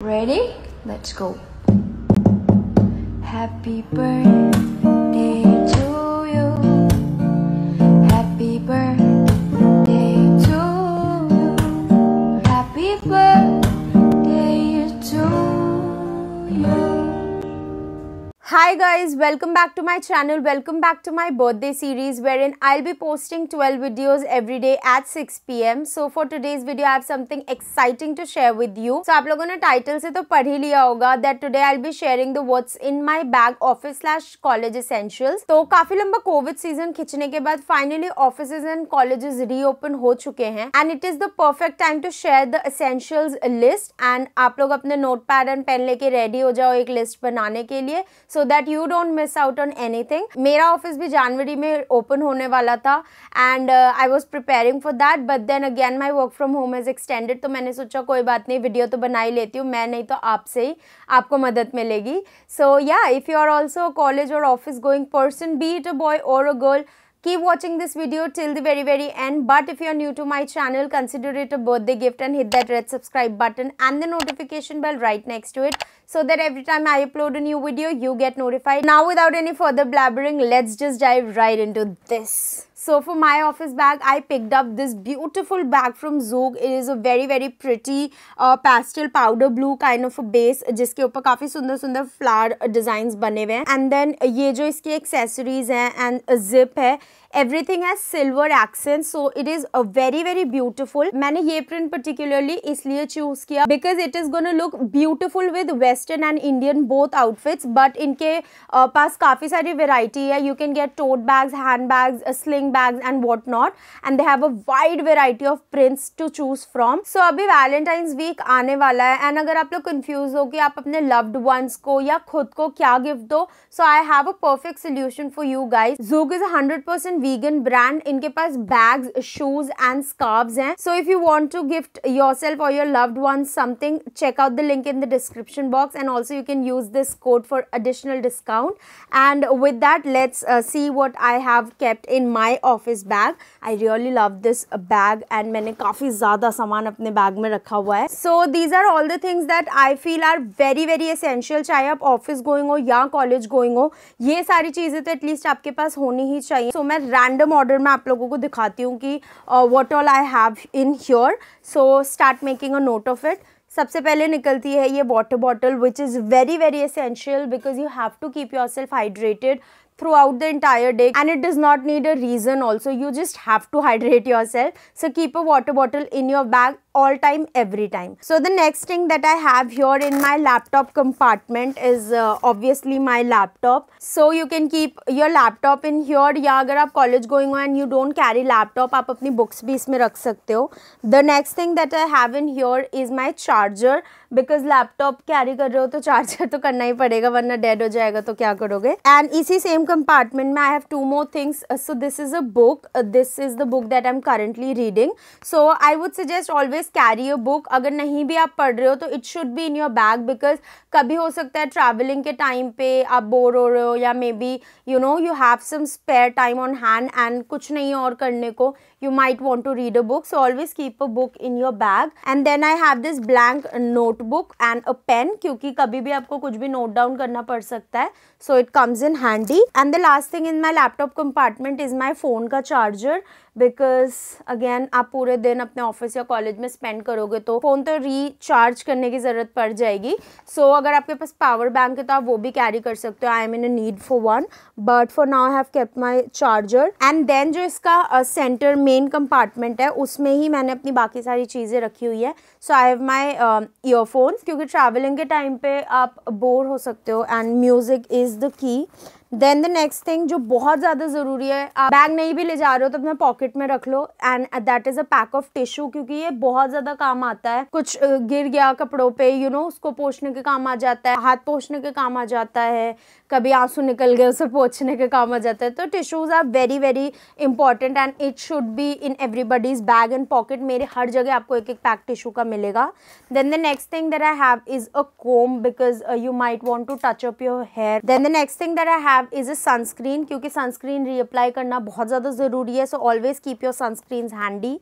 Ready? Let's go. Happy birthday to Hi guys, welcome back to my channel. Welcome back to my birthday series wherein I'll be posting 12 videos every day at 6 pm. So for today's video, I have something exciting to share with you. So आप लोगों ने title से तो पढ़ ही लिया होगा that today I'll be sharing the what's in my bag office slash college essentials. तो काफ़ी लंबा कोविड सीज़न खिंचने के बाद finally offices and colleges reopen हो चुके हैं and it is the perfect time to share the essentials list and आप लोग अपने पैड एंड पेन लेके रेडी हो जाओ एक लिस्ट बनाने के लिए so that you don't miss out on anything मेरा ऑफ़िस भी जनवरी में ओपन होने वाला था and I was preparing for that but then again my work from home is extended तो मैंने सोचा कोई बात नहीं वीडियो तो बना ही लेती हूँ, मैं नहीं तो आपसे ही, आपको मदद मिलेगी। सो या if you are also college और office going person be it a boy और a girl keep watching this video till the very very end. But if you are new to my channel consider it a birthday gift and hit that red subscribe button and the notification bell right next to it so that every time i upload a new video you get notified. Now without any further blabbering let's just dive right into this so for my office bag i picked up this beautiful bag from zoog it is a very very pretty uh, pastel powder blue kind of a base जिसके ऊपर काफ़ी सुंदर सुंदर flower bane बने हुए हैं and then ये जो इसकी एक्सेसरीज हैं एंड जिप है everything has silver accent so it is a very very beautiful मैंने ये प्रिंट पर्टिकुलरली इसलिए चूज़ किया because it is gonna look beautiful with western and Indian both outfits but इनके पास काफ़ी सारी वेराइटी है। You can get tote bags hand bags sling bags and what not and they have a wide variety of prints to choose from so अभी valentine's week आने वाला है and अगर आप लोग कंफ्यूज हो कि आप अपने लव्ड वंस को या खुद को क्या गिफ्ट दो so I have a perfect solution for you guys Zouk is hundred percent vegan brand इनके पास बैग्स शूज़ एंड स्कार्व्स हैं। So if you want to gift yourself और your loved one something check out the link in the description box and also you can use this code for additional and with that let's uh, see what I have kept in my office bag. I really love this bag and मैंने काफ़ी ज़्यादा सामान अपने bag में रखा हुआ है। So these are all the things that I feel are very very essential चाहे आप ऑफ़िस गोइंग हो या कॉलेज गोइंग हो ये सारी चीज़ें तो एटलीस्ट आपके पास होनी ही चाहिए। सो so, मैं रैंडम ऑर्डर में आप लोगों को दिखाती हूँ कि what all I have in here so start making a note of it सबसे पहले निकलती है ये water bottle which is very very essential because you have to keep yourself hydrated throughout the entire day and it does not need a reason also you just have to hydrate yourself so keep a water bottle in your bag all time every time so the next thing that i have here in my laptop compartment is uh, obviously my laptop so you can keep your laptop in here या अगर आप college going on and you don't carry laptop आप अपनी books भी इसमें रख सकते हो the next thing that i have in here is my charger because laptop carry कर रहे हो तो चार्जर तो करना ही पड़ेगा वरना डेड हो जाएगा तो क्या करोगे एंड इसी सेम कंपार्टमेंट में I have two more things so this is a book this is the book that I am currently reading so I would suggest just carry a book अगर नहीं भी आप पढ़ रहे हो तो it should be in your bag because कभी हो सकता है ट्रैवलिंग के टाइम पे आप बोर हो रहे हो या maybe you know you have some spare time on hand and कुछ नहीं और करने को you might want to read a book so always keep a book in your bag and then I have this blank notebook and a pen क्योंकि कभी भी आपको कुछ भी नोट डाउन करना पड़ सकता है. So it comes in handy and the last thing in my laptop compartment is my phone का चार्जर बिकॉज़ अगेन आप पूरे दिन अपने ऑफ़िस या कॉलेज में स्पेंड करोगे तो फ़ोन तो रीचार्ज करने की ज़रूरत पड़ जाएगी। सो so, अगर आपके पास पावर बैंक है तो आप वो भी कैरी कर सकते हो। I am in a need for one but for now have kept my charger and then जो इसका सेंटर मेन कंपार्टमेंट है उसमें ही मैंने अपनी बाकी सारी चीज़ें रखी हुई है। So I have my earphones क्योंकि ट्रैवलिंग के टाइम पे आप बोर हो सकते हो and music is the key then the next thing जो बहुत ज़्यादा ज़रूरी है आप बैग नहीं भी ले जा रहे हो तो अपने पॉकेट में रख लो and that is a pack of tissue क्योंकि ये बहुत ज़्यादा काम आता है। कुछ गिर गया कपड़ों पे यू you नो know, उसको पोछने के काम आ जाता है हाथ पोछने के काम आ जाता है कभी आँसू निकल गए उसे पोछने के काम आ जाता है। तो tissues are very very important and it should be in everybody's bag and pocket मेरे हर जगह आपको एक एक पैक टिश्यू का मिलेगा। Then the next thing that I have is a comb because you might want to touch up your hair then the next thing that I have is a sunscreen क्योंकि sunscreen reapply करना बहुत ज़्यादा ज़रूरी है so always keep your sunscreen handy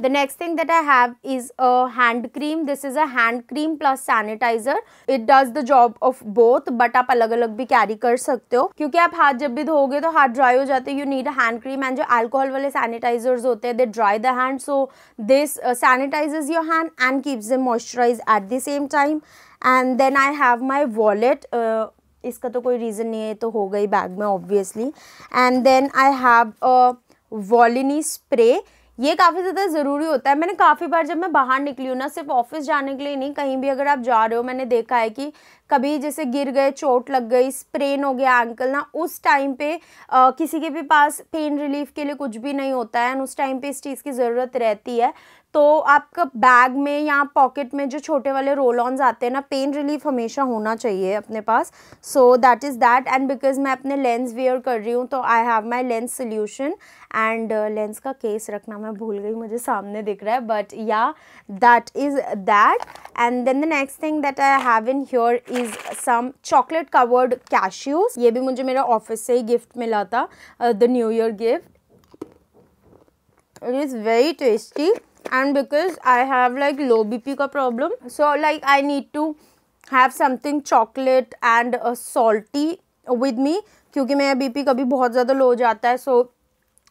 The next thing that I have is a hand cream. This is a hand cream plus sanitizer. It does the job of both, but आप अलग अलग भी carry कर सकते हो। क्योंकि आप हाथ जब भी धोगे तो हाथ ड्राई हो जाते हैं। You need a hand cream and जो अल्कोहल वाले सैनिटाइजर्स होते हैं they dry the hand so this sanitizers your hand and keeps them moisturize at the same time and then I have my wallet इसका तो कोई reason नहीं है तो हो गई बैग में obviously and then I have a Volini spray ये काफ़ी ज़्यादा ज़रूरी होता है। मैंने काफ़ी बार जब मैं बाहर निकली हूँ ना सिर्फ़ ऑफ़िस जाने के लिए नहीं कहीं भी अगर आप जा रहे हो मैंने देखा है कि कभी जैसे गिर गए चोट लग गई स्प्रेन हो गया एंकल ना उस टाइम पे आ, किसी के भी पास पेन रिलीफ के लिए कुछ भी नहीं होता है एंड उस टाइम पे इस चीज़ की ज़रूरत रहती है। तो आपका बैग में या पॉकेट में जो छोटे वाले रोल ऑन्स आते हैं ना पेन रिलीफ हमेशा होना चाहिए अपने पास। So that is that and because मैं अपने लेंस वेयर कर रही हूँ तो I have my lens solution and lens का केस रखना मैं भूल गई, मुझे सामने दिख रहा है but yeah that is that and then the next thing that I have in here is some chocolate covered cashews ये भी मुझे मेरे ऑफ़िस से ही गिफ्ट मिला था the new year gift it is very tasty and because I have like low BP का problem so like I need to have something chocolate and uh, salty with me क्योंकि मेरा BP कभी बहुत ज़्यादा लो हो जाता है so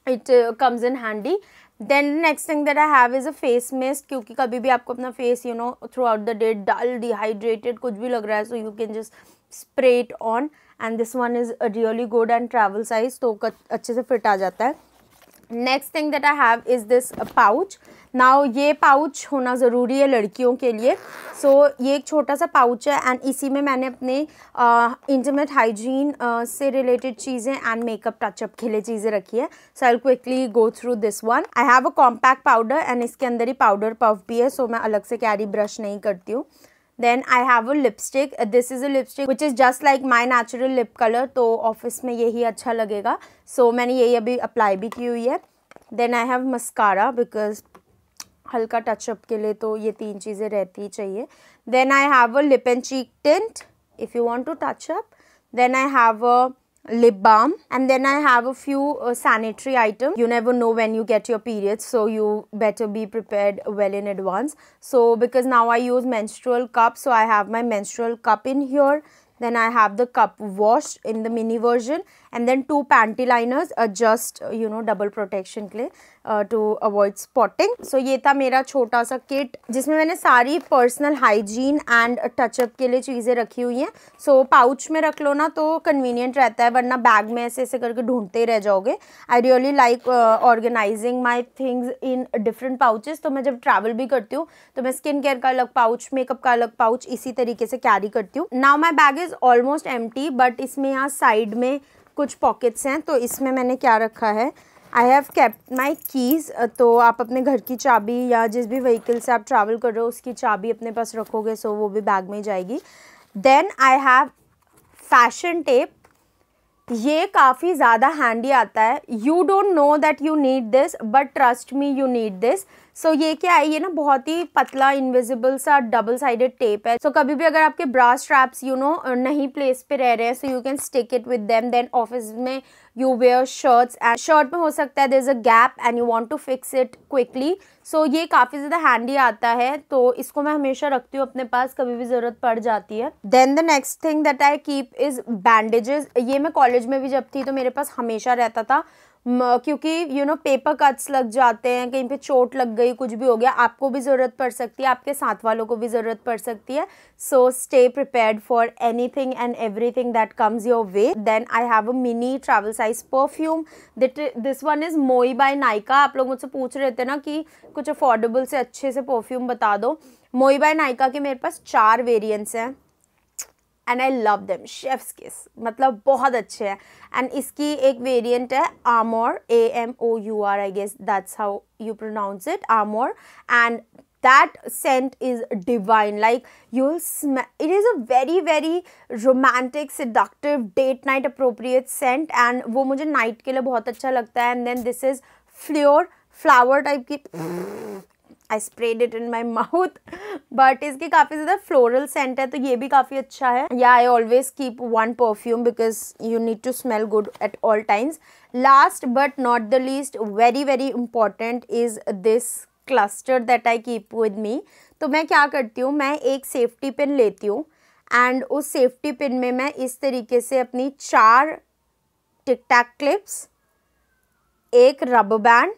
it comes in handy then next thing that I have is a face mist क्योंकि कभी भी आपको अपना face you know throughout the day dull dehydrated कुछ भी लग रहा है so you can just spray it on and this one is really good and travel size तो अच्छे से फिट आ जाता है. Next thing that I have is this pouch now ये पाउच होना ज़रूरी है लड़कियों के लिए। सो so, ये एक छोटा सा पाउच है एंड इसी में मैंने अपने इंटीमेट uh, हाइजीन uh, से रिलेटेड चीज़ें एंड मेकअप टचअप के लिए चीज़ें रखी है। So I quickly go through this one I have a compact powder and इसके अंदर ही पाउडर पफ भी है सो so मैं अलग से कैरी ब्रश नहीं करती हूँ। Then I have a lipstick this is a lipstick which is just like my natural lip colour तो ऑफ़िस में यही अच्छा लगेगा। सो so, मैंने यही अभी अप्लाई भी की हुई है। Then I have mascara because हल्का टचअप के लिए तो ये तीन चीज़ें रहती ही चाहिए। Then I have a lip and cheek tint if you want to touch up then I have a lip balm. And then i have a few uh, sanitary items. You never know when you get your periods so you better be prepared well in advance. So because now i use menstrual cup so i have my menstrual cup in here. Then I have the cup wash in the mini version and then two panty liners uh, just uh, you know double protection के लिए to avoid spotting सो ये था मेरा छोटा सा kit जिसमें मैंने सारी पर्सनल हाइजीन एंड टचअप के लिए चीज़ें रखी हुई हैं. So, पाउच में रख लो ना तो कन्वीनियंट रहता है वरना बैग में ऐसे ऐसे करके ढूंढते रह जाओगे. I really like organising my things in different pouches तो मैं जब ट्रैवल भी करती हूँ तो मैं स्किन केयर का अलग पाउच मेकअप का अलग पाउच इसी तरीके से कैरी करती हूँ. Now my bag is almost M but इसमें यहाँ साइड में कुछ पॉकेट्स हैं तो इसमें मैंने क्या रखा है? I have kept my keys तो आप अपने घर की चाबी या जिस भी व्हीकल से आप ट्रैवल कर रहे हो, उसकी चाबी अपने पास रखोगे सो वो भी बैग में जाएगी। Then I have fashion tape ये काफ़ी ज़्यादा हैंडी आता है। You don't know that you need this but trust me you need this so so, ये क्या है? ये ना बहुत ही पतला इनविजिबल सा डबल साइडेड टेप है। सो so, कभी भी अगर आपके ब्रा स्ट्रैप्स यू नो नहीं प्लेस पे रह रहे हैं so you can stick it with them then office में you wear shirts and shirt में हो सकता है there is a gap and you want to fix it quickly so ये काफ़ी ज़्यादा हैंडी आता है। तो इसको मैं हमेशा रखती हूँ अपने पास कभी भी ज़रूरत पड़ जाती है। Then the next thing that I keep is bandages ये मैं कॉलेज में भी जब थी तो मेरे पास हमेशा रहता था। क्योंकि यू नो पेपर कट्स लग जाते हैं, कहीं पे चोट लग गई, कुछ भी हो गया, आपको भी ज़रूरत पड़ सकती है, आपके साथ वालों को भी ज़रूरत पड़ सकती है। So stay prepared for anything and everything that comes your way then I have a mini travel size perfume दिट this one is Moi by Nykaa आप लोग मुझसे पूछ रहे थे ना कि कुछ अफोर्डेबल से अच्छे से परफ्यूम बता दो। मोई बाय नाइका के मेरे पास चार वेरियंट्स हैं। And I love them chef's kiss मतलब बहुत अच्छे हैं। एंड इसकी एक वेरियंट है Amour A M O U R I guess that's how you pronounce it Amour and that scent is divine like you smell it is a very very romantic seductive date night appropriate scent and वो मुझे night के लिए बहुत अच्छा लगता है। And then this is floral flower type की I spread it in my mouth but इसकी काफ़ी ज़्यादा फ्लोरल सेंट है तो ये भी काफ़ी अच्छा है। Yeah I always keep one perfume because you need to smell good at all times last but not the least very very important is this cluster that I keep with me तो मैं क्या करती हूँ, मैं एक safety pin लेती हूँ and उस सेफ्टी पिन में मैं इस तरीके से अपनी चार टिक टैक क्लिप्स एक रबर बैंड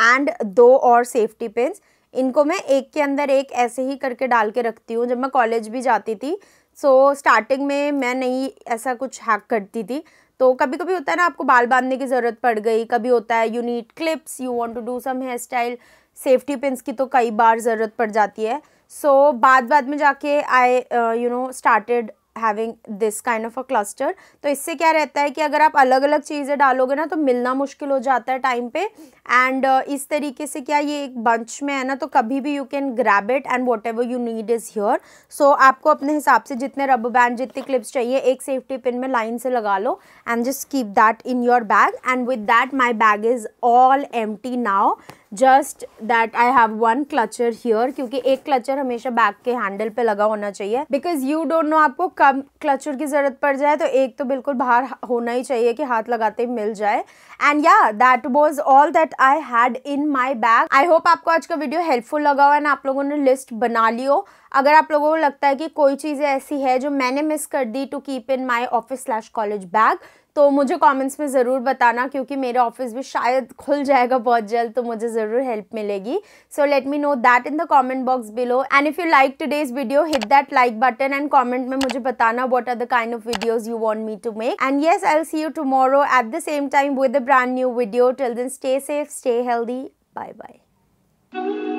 एंड दो और सेफ्टी पिन्स इनको मैं एक के अंदर एक ऐसे ही करके डाल के रखती हूँ जब मैं कॉलेज भी जाती थी. सो so, स्टार्टिंग में मैं नहीं ऐसा कुछ हैक करती थी. तो कभी कभी होता है ना आपको बाल बांधने की ज़रूरत पड़ गई. कभी होता है you need clips you want to do some hairstyle safety pins की तो कई बार ज़रूरत पड़ जाती है. सो so, बाद बाद में जाके I you know started having this kind of a cluster तो इससे क्या रहता है कि अगर आप अलग अलग चीज़ें डालोगे ना तो मिलना मुश्किल हो जाता है टाइम पे। एंड uh, इस तरीके से क्या ये एक बंच में है ना तो कभी भी you can grab it and whatever you need is here so आपको अपने हिसाब से जितने रबर बैंड जितनी क्लिप्स चाहिए एक सेफ्टी पिन में लाइन से लगा लो and just keep that in your bag and with that my bag is all empty now just that I have one clutcher here क्योंकि एक क्लचर हमेशा बैग के हैंडल पे लगा होना चाहिए। बिकॉज़ यू डोंट नो आपको कब क्लचर की ज़रूरत पड़ जाए तो एक तो बिल्कुल बाहर होना ही चाहिए कि हाथ लगाते मिल जाए। And yeah that was all that I had in my bag I hope आपको आज का वीडियो हेल्पफुल लगा हो एंड आप लोगों ने लिस्ट बना लियो अगर आप लोगों को लगता है कि कोई चीज़ें ऐसी है जो मैंने मिस कर दी to keep in my office slash college bag तो मुझे कमेंट्स में ज़रूर बताना, क्योंकि मेरा ऑफ़िस भी शायद खुल जाएगा बहुत जल्द तो मुझे ज़रूर हेल्प मिलेगी। So let me know that in the comment box below and if you like today's video hit that like button and comment में मुझे बताना what are the kind of videos you want me to make and yes I'll see you tomorrow at the same time with a brand new video till then stay safe stay healthy bye bye